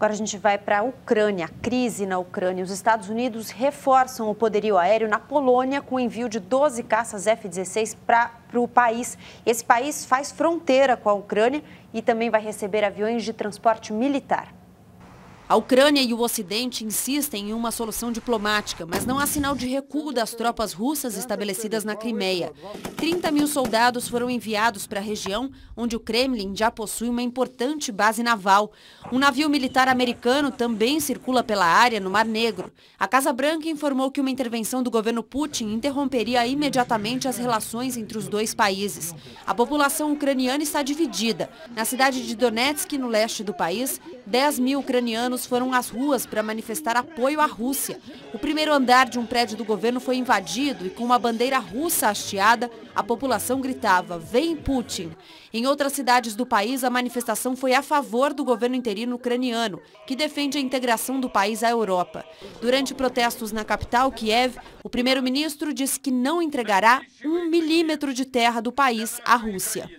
Agora a gente vai para a Ucrânia, a crise na Ucrânia. Os Estados Unidos reforçam o poderio aéreo na Polônia com o envio de 12 caças F-16 para o país. Esse país faz fronteira com a Ucrânia e também vai receber aviões de transporte militar. A Ucrânia e o Ocidente insistem em uma solução diplomática, mas não há sinal de recuo das tropas russas estabelecidas na Crimeia. 30 mil soldados foram enviados para a região, onde o Kremlin já possui uma importante base naval. Um navio militar americano também circula pela área no Mar Negro. A Casa Branca informou que uma intervenção do governo Putin interromperia imediatamente as relações entre os dois países. A população ucraniana está dividida. Na cidade de Donetsk, no leste do país, 10 mil ucranianos foram às ruas para manifestar apoio à Rússia. O primeiro andar de um prédio do governo foi invadido e com uma bandeira russa hasteada, a população gritava, vem Putin. Em outras cidades do país, a manifestação foi a favor do governo interino ucraniano, que defende a integração do país à Europa. Durante protestos na capital, Kiev, o primeiro-ministro disse que não entregará um milímetro de terra do país à Rússia.